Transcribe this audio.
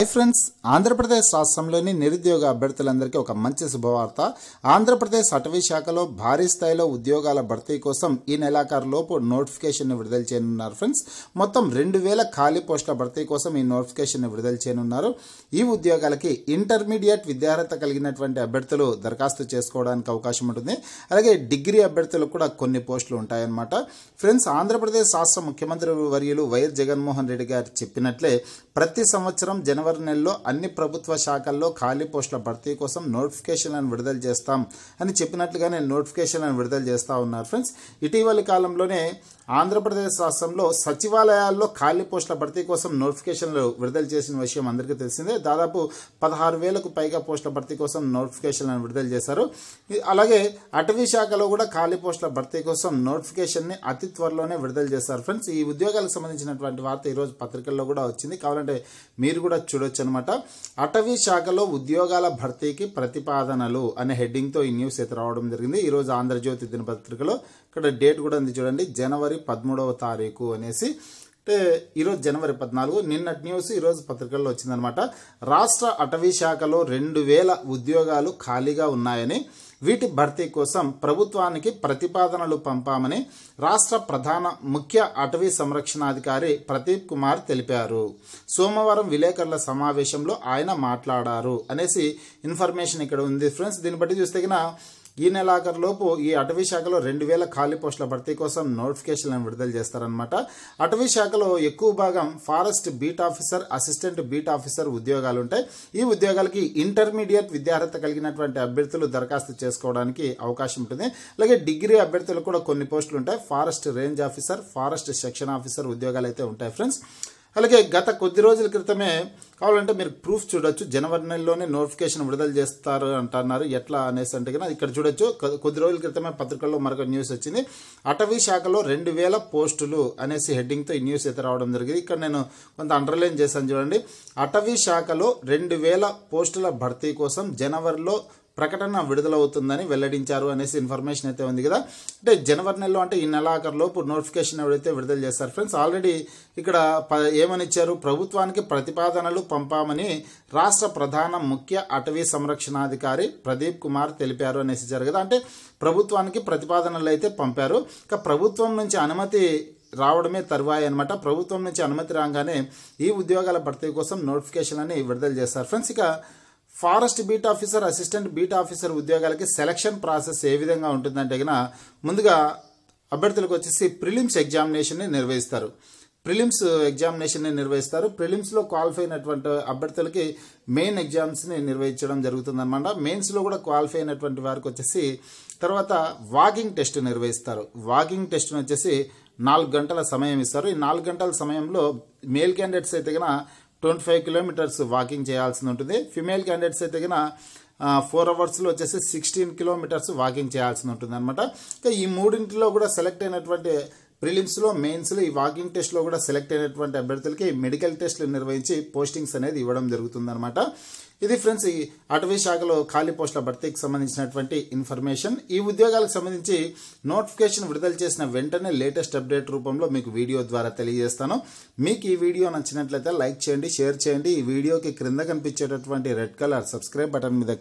Hi friends Andhra Pradesh రాష్ట్రంలోని నిరుద్యోగ అభ్యర్థులందరికీ ఒక మంచి శుభవార్త. ఆంధ్రప్రదేశ్ అటవీ శాఖలో భారీ స్థాయిలో ఉద్యోగాల భర్తీ కోసం ఈ నెలాఖరులోపు నోటిఫికేషన్ విడుదల చేయనున్నారు ఫ్రెండ్స్ మొత్తం రెండు వేల ఖాళీ పోస్టుల భర్తీ కోసం ఈ నోటిఫికేషన్ విడుదల చేయనున్నారు. ఈ ఉద్యోగాలకి ఇంటర్మీడియట్ విద్యార్హత కలిగినటువంటి అభ్యర్థులు దరఖాస్తు చేసుకోవడానికి అవకాశం ఉంటుంది. అలాగే డిగ్రీ అభ్యర్థులకు కూడా కొన్ని పోస్టులు ఉంటాయన్నమాట. ఫ్రెండ్స్ ఆంధ్రప్రదేశ్ రాష్ట్ర ముఖ్యమంత్రి వర్యులు వైఎస్ జగన్మోహన్ రెడ్డి గారు చెప్పినట్లే ప్రతి సంవత్సరం జనవరి నెలలో అన్ని ప్రభుత్వ శాఖల్లో ఖాళీ పోస్టుల భర్తీ కోసం నోటిఫికేషన్లను విడుదల చేస్తాం అని చెప్పినట్లుగానే నోటిఫికేషన్లను విడుదల చేస్తూ ఉన్నారు. ఫ్రెండ్స్ ఇటీవలి కాలంలోనే ఆంధ్రప్రదేశ్ రాష్ట్రంలో సచివాలయాల్లో ఖాళీ పోస్టుల భర్తీ కోసం నోటిఫికేషన్లు విడుదల చేసిన విషయం అందరికీ తెలిసిందే. దాదాపు పదహారు వేలకు పైగా పోస్టుల భర్తీ కోసం నోటిఫికేషన్లను విడుదల చేశారు. అలాగే అటవీ శాఖలో కూడా ఖాళీ పోస్టుల భర్తీ కోసం నోటిఫికేషన్ని అతి త్వరలోనే విడుదల చేశారు. ఫ్రెండ్స్ ఈ ఉద్యోగాలకు సంబంధించినటువంటి వార్త ఈరోజు పత్రికల్లో కూడా వచ్చింది. కావాలంటే మీరు కూడా చూ చూడొచ్చు అనమాట అటవీ శాఖలో ఉద్యోగాల భర్తీకి ప్రతిపాదనలు అనే హెడ్డింగ్తో ఈ న్యూస్ అయితే రావడం జరిగింది. ఈరోజు ఆంధ్రజ్యోతి దినపత్రికలో ఇక్కడ డేట్ కూడా ఉంది చూడండి. జనవరి పదమూడవ తారీఖు అనేసి. ఈరోజు జనవరి పద్నాలుగు నిన్నటి న్యూస్ ఈరోజు పత్రికల్లో వచ్చిందనమాట. రాష్ట్ర అటవీ శాఖలో రెండు వేల ఉద్యోగాలు ఖాళీగా ఉన్నాయని వీటి భర్తీ కోసం ప్రభుత్వానికి ప్రతిపాదనలు పంపామని రాష్ట్ర ప్రధాన ముఖ్య అటవీ సంరక్షణాధికారి ప్రదీప్ కుమార్ తెలిపారు. సోమవారం విలేకరుల సమావేశంలో ఆయన మాట్లాడారు అనేసి ఇన్ఫర్మేషన్ ఇక్కడ ఉంది. ఫ్రెండ్స్ దీన్ని బట్టి చూస్తే ఈ నెలాఖరులోపు ఈ అటవీ శాఖలో రెండు వేల ఖాళీ పోస్టుల భర్తీ కోసం నోటిఫికేషన్లను విడుదల చేస్తారనమాట అటవీ శాఖలో ఎక్కువ భాగం forest beat officer assistant beat officer ఉద్యోగాలు ఉంటాయి ఈ ఉద్యోగాలకి ఇంటర్మీడియట్ విద్యార్హత కలిగినటువంటి అభ్యర్థులు దరఖాస్తు చేసుకోవడానికి అవకాశం ఉంటుంది. అలాగే డిగ్రీ అభ్యర్థులు కూడా కొన్ని పోస్టులు ఉంటాయి forest range officer forest section officer ఉద్యోగాలు అయితే ఉంటాయి ఫ్రెండ్స్. అలాగే గత కొద్ది రోజుల క్రితమే కావాలంటే మీరు ప్రూఫ్ చూడొచ్చు. జనవరి నెలలోనే నోటిఫికేషన్ విడుదల చేస్తారు అంటున్నారు. ఎట్లా అనేసి అంటే కనుక ఇక్కడ చూడొచ్చు. కొద్ది రోజుల క్రితమే పత్రికల్లో మరొక న్యూస్ వచ్చింది. అటవీ శాఖలో రెండు వేల పోస్టులు అనేసి హెడ్డింగ్తో ఈ న్యూస్ అయితే రావడం జరిగింది. ఇక్కడ నేను కొంత అండర్లైన్ చేశాను చూడండి. అటవీ శాఖలో రెండు వేల పోస్టుల భర్తీ కోసం జనవరిలో ప్రకటన విడుదలవుతుందని వెల్లడించారు అనేసి ఇన్ఫర్మేషన్ అయితే ఉంది కదా. అంటే జనవరి నెలలో అంటే ఈ నెలాఖరులోపు నోటిఫికేషన్ ఎవరైతే విడుదల చేస్తారు ఫ్రెండ్స్ ఆల్రెడీ ఇక్కడ ప- ఏమని ఇచ్చారు ప్రభుత్వానికి ప్రతిపాదనలు పంపామని రాష్ట్ర ప్రధాన ముఖ్య అటవీ సంరక్షణాధికారి ప్రదీప్ కుమార్ తెలిపారు అనేసి ఇచ్చారు కదా అంటే ప్రభుత్వానికి ప్రతిపాదనలు అయితే పంపారు. ఇక ప్రభుత్వం నుంచి అనుమతి రావడమే తరువాయి అనమాట ప్రభుత్వం నుంచి అనుమతి రాగానే ఈ ఉద్యోగాల భర్తీ కోసం నోటిఫికేషన్ అని విడుదల చేస్తారు ఫ్రెండ్స్ ఇక forest beat officer assistant beat officer ఉద్యోగాలకి సెలక్షన్ ప్రాసెస్ ఏ విధంగా ఉంటుందంటే కనుక ముందుగా అభ్యర్థులకు వచ్చేసి ప్రిలిమ్స్ ఎగ్జామినేషన్ని నిర్వహిస్తారు. ప్రిలిమ్స్ ఎగ్జామినేషన్ని నిర్వహిస్తారు. ప్రిలిమ్స్లో క్వాలిఫై అయినటువంటి అభ్యర్థులకి మెయిన్ ఎగ్జామ్స్ని నిర్వహించడం జరుగుతుందన్నమాట. మెయిన్స్లో కూడా క్వాలిఫై అయినటువంటి వారికి వచ్చేసి తర్వాత వాకింగ్ టెస్ట్ నిర్వహిస్తారు. వాకింగ్ టెస్ట్ని వచ్చేసి నాలుగు గంటల సమయం ఇస్తారు. ఈ నాలుగు గంటల సమయంలో మేల్ క్యాండిడేట్స్ అయితే కనుక ట్వంటీ ఫైవ్ కిలోమీటర్స్ వాకింగ్ చేయాల్సి ఉంటుంది. ఫిమేల్ క్యాండిడేట్స్ అయితే కనుక ఫోర్ అవర్స్లో వచ్చేసి సిక్స్టీన్ కిలోమీటర్స్ వాకింగ్ చేయాల్సి ఉంటుంది అనమాట ఈ మూడింటిలో కూడా సెలెక్ట్ అయినటువంటి ప్రిలిమ్స్లో మెయిన్స్లో ఈ వాకింగ్ టెస్ట్లో కూడా సెలెక్ట్ అయినటువంటి అభ్యర్థులకి మెడికల్ టెస్ట్లు నిర్వహించి పోస్టింగ్స్ అనేది ఇవ్వడం జరుగుతుందన్నమాట. ఇది ఫ్రెండ్స్ ఈ అటవీ శాఖలో ఖాళీ పోస్టుల భర్తీకి సంబంధించినటువంటి ఇన్ఫర్మేషన్. ఈ ఉద్యోగాలకు సంబంధించి నోటిఫికేషన్ విడుదల చేసిన వెంటనే లేటెస్ట్ అప్డేట్ రూపంలో మీకు వీడియో ద్వారా తెలియజేస్తాను. మీకు ఈ వీడియో నచ్చినట్లయితే లైక్ చేయండి షేర్ చేయండి. ఈ వీడియోకి క్రింద కనిపించేటటువంటి రెడ్ కలర్ సబ్స్క్రైబ్ బటన్ మీద